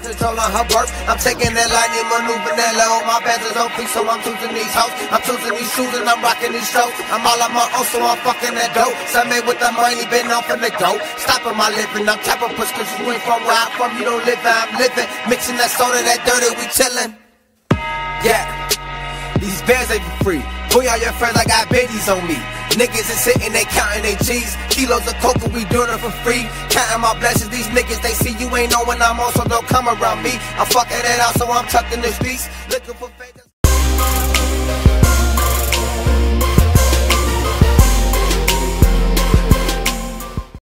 controlling her birth. I'm taking that lightning maneuver that low. My bands is on so I'm choosing these hoes. I'm choosing these shoes and I'm rocking these shows. I'm all on my own, so I'm fucking that dope. Something with the money, been off in the go. Stopping my living, I'm tapping push, cause you ain't from where I'm from. You don't live I'm living. Mixing that soda, that dirty, we chillin'. Yeah, bands ain't for free. Boy, all your friends, I got babies on me. Niggas is sitting, they counting they G's. Kilos of coke, we doing it for free. Counting my blessings, these niggas, they see you ain't know when I'm on, so don't come around me. I'm fucking it out, so I'm tucked in the streets. Looking for fakers.